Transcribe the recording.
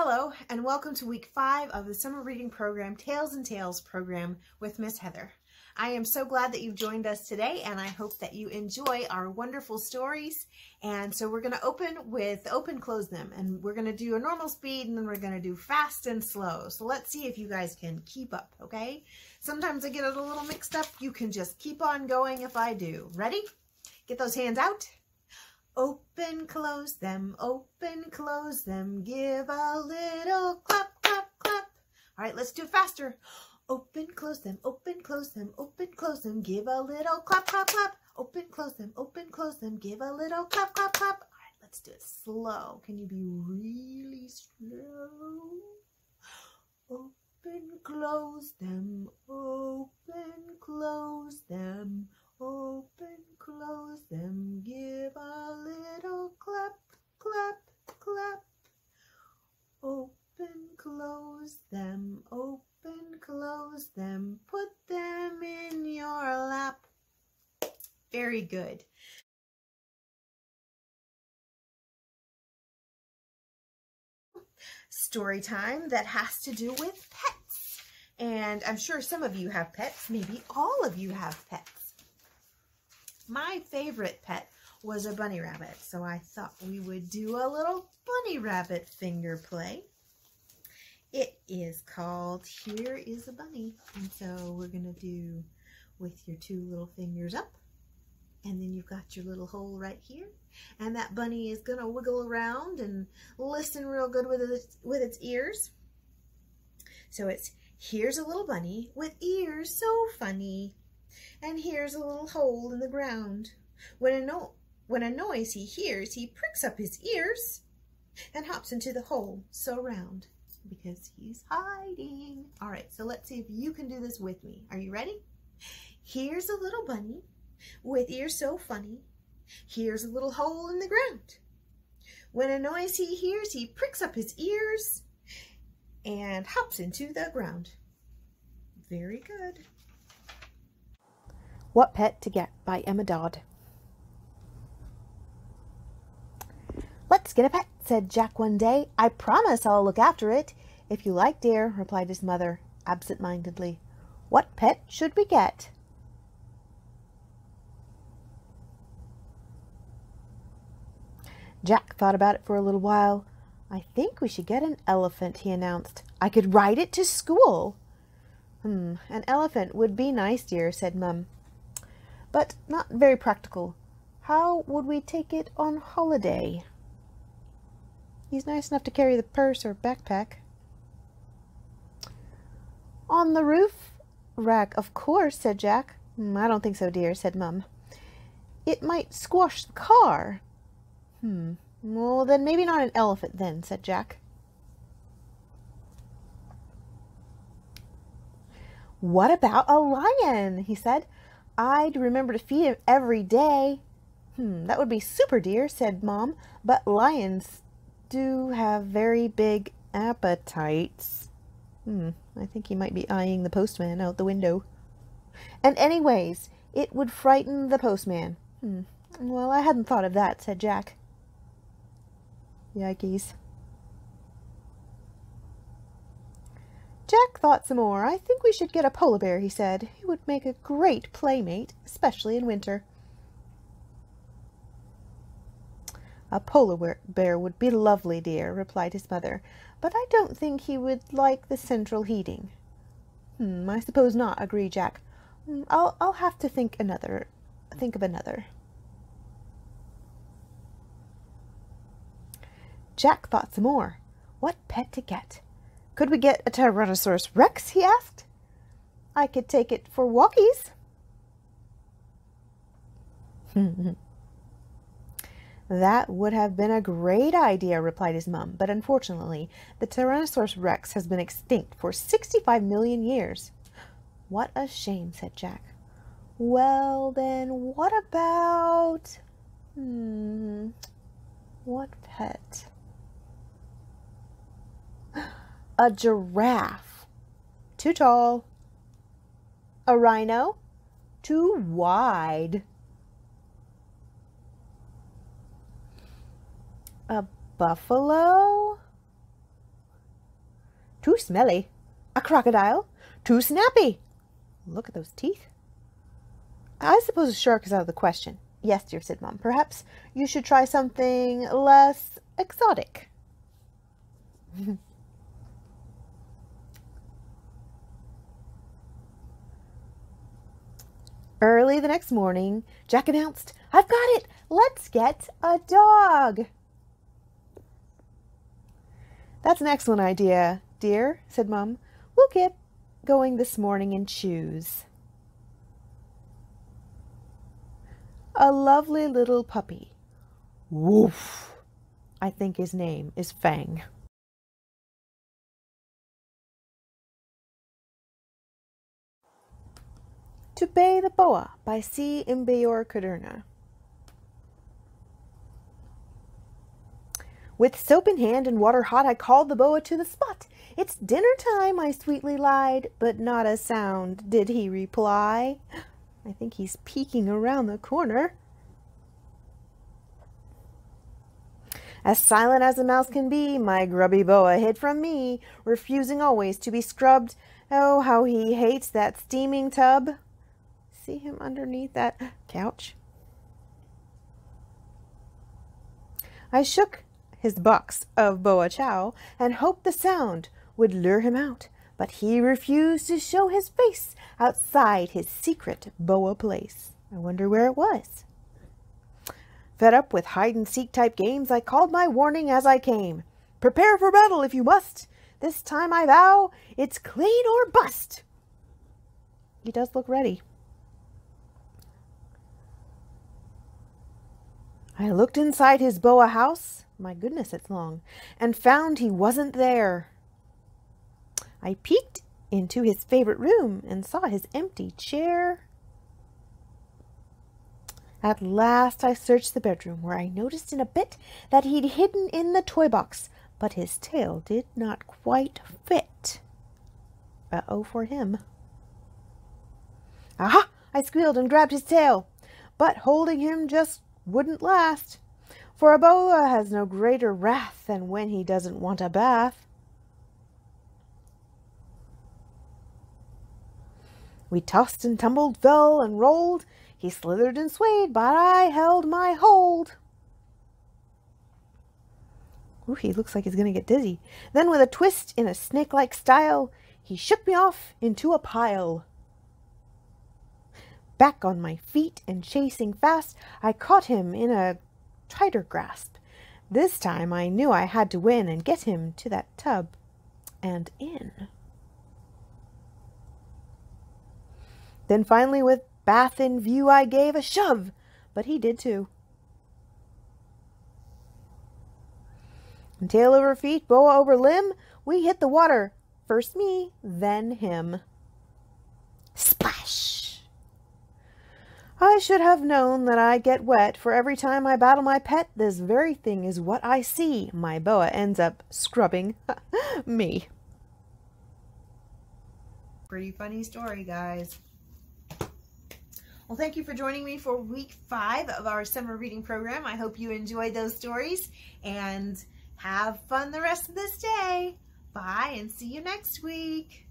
Hello, and welcome to week five of the summer reading program, Tails and Tales program with Miss Heather. I am so glad that you've joined us today, and I hope that you enjoy our wonderful stories. And so we're going to open with open, close them, and we're going to do a normal speed, and then we're going to do fast and slow. So let's see if you guys can keep up, okay? Sometimes I get it a little mixed up. You can just keep on going if I do. Ready? Get those hands out. Open, close them, open, close them, give a little clap, clap, clap. All right, let's do it faster. Open, close them, open, close them, open, close them, give a little clap, clap, clap. Open, close them, open, close them, give a little clap, clap, clap. All right, let's do it slow. Can you be really slow? Open, close them, open, close them, Open, close them, give a little clap, clap, clap. Open, close them, open, close them, put them in your lap. Very good. Story time that has to do with pets. And I'm sure some of you have pets, maybe all of you have pets. My favorite pet was a bunny rabbit, so I thought we would do a little bunny rabbit finger play. It is called Here is a Bunny. And so we're going to do with your two little fingers up. And then you've got your little hole right here. And that bunny is going to wiggle around and listen real good with its, with its ears. So it's, here's a little bunny with ears so funny and here's a little hole in the ground. When a, no when a noise he hears, he pricks up his ears and hops into the hole so round because he's hiding. All right, so let's see if you can do this with me. Are you ready? Here's a little bunny with ears so funny. Here's a little hole in the ground. When a noise he hears, he pricks up his ears and hops into the ground. Very good. What Pet to Get by Emma Dodd. Let's get a pet, said Jack one day. I promise I'll look after it. If you like, dear, replied his mother, absent-mindedly. What pet should we get? Jack thought about it for a little while. I think we should get an elephant, he announced. I could ride it to school. Hmm, an elephant would be nice, dear, said Mum but not very practical. How would we take it on holiday? He's nice enough to carry the purse or backpack. On the roof rack, of course, said Jack. Mm, I don't think so, dear, said Mum. It might squash the car. Hmm. Well, then maybe not an elephant then, said Jack. What about a lion? he said. I'd remember to feed him every day. Hmm, that would be super dear, said Mom, but lions do have very big appetites. Hmm, I think he might be eyeing the postman out the window. And anyways, it would frighten the postman. Hmm, well, I hadn't thought of that, said Jack. Yikes. Jack thought some more. I think we should get a polar bear, he said. He would make a great playmate, especially in winter. A polar bear would be lovely, dear, replied his mother, but I don't think he would like the central heating. Hmm, I suppose not, agreed Jack. Hmm, I'll, I'll have to think another, think of another. Jack thought some more. What pet to get? Could we get a Tyrannosaurus Rex? he asked. I could take it for walkies. that would have been a great idea, replied his mum, but unfortunately, the Tyrannosaurus Rex has been extinct for 65 million years. What a shame, said Jack. Well, then, what about... Hmm... What pet? A giraffe, too tall, a rhino, too wide, a buffalo, Too smelly. A crocodile. Too snappy. Look at those teeth. I suppose a shark is out of the question. Yes, dear, said Mom. Perhaps you should try something less exotic. Early the next morning, Jack announced, I've got it! Let's get a dog! That's an excellent idea, dear, said Mum. We'll get going this morning and choose. A lovely little puppy. Woof! I think his name is Fang. To Bathe a Boa by C. Imbior Kudrna. With soap in hand and water hot, I called the boa to the spot. It's dinner time, I sweetly lied, but not a sound did he reply. I think he's peeking around the corner. As silent as a mouse can be, my grubby boa hid from me, refusing always to be scrubbed. Oh, how he hates that steaming tub see him underneath that couch? I shook his box of boa chow and hoped the sound would lure him out, but he refused to show his face outside his secret boa place. I wonder where it was. Fed up with hide and seek type games, I called my warning as I came. Prepare for battle if you must. This time I vow it's clean or bust. He does look ready. I looked inside his boa house, my goodness, it's long, and found he wasn't there. I peeked into his favorite room and saw his empty chair. At last I searched the bedroom, where I noticed in a bit that he'd hidden in the toy box, but his tail did not quite fit. Uh-oh for him. Aha! I squealed and grabbed his tail, but holding him just wouldn't last. For a boa has no greater wrath than when he doesn't want a bath. We tossed and tumbled, fell and rolled. He slithered and swayed, but I held my hold. Ooh, he looks like he's going to get dizzy. Then with a twist in a snake-like style, he shook me off into a pile. Back on my feet and chasing fast, I caught him in a tighter grasp. This time I knew I had to win and get him to that tub and in. Then finally, with bath in view, I gave a shove, but he did too. And tail over feet, boa over limb, we hit the water. First me, then him. Splash! I should have known that I get wet, for every time I battle my pet, this very thing is what I see. My boa ends up scrubbing me. Pretty funny story, guys. Well, thank you for joining me for week five of our summer reading program. I hope you enjoyed those stories and have fun the rest of this day. Bye and see you next week.